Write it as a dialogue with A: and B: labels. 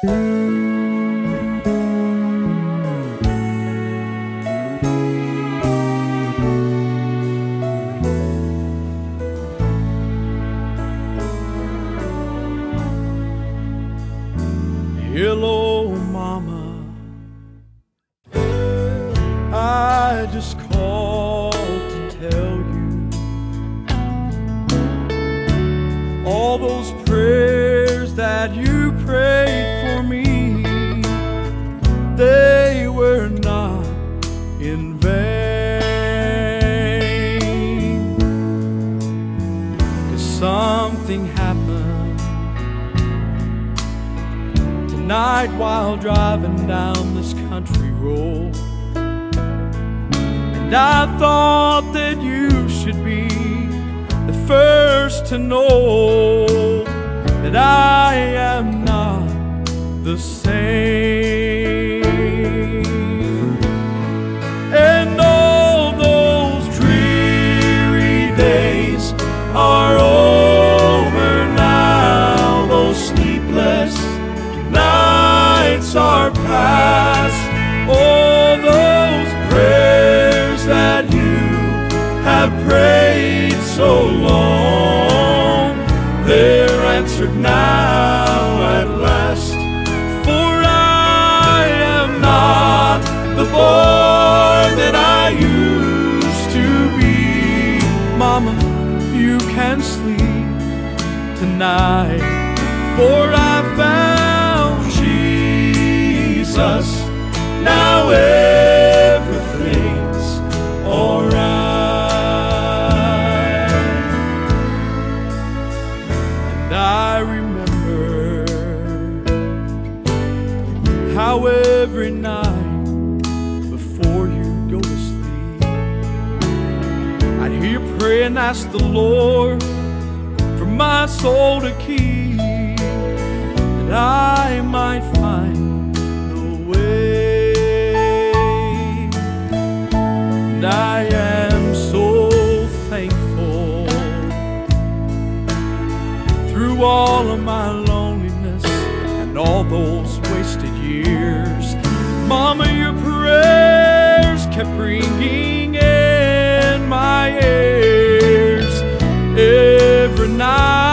A: Hello, Mama. I just called to tell you all those prayers that you they were not in vain. Cause something happened tonight while driving down this country road. And I thought that you should be the first to know that I am not the same. And all those dreary days are over now, those sleepless nights are past. All those prayers that you have prayed so long, they're answered now the boy that I used to be. Mama, you can sleep tonight, for I found Jesus. Now everything's alright. And I remember how every night pray and ask the Lord for my soul to keep, that I might find the way. And I am so thankful through all of my loneliness and all those wasted years. Mama, your prayers kept ringing every night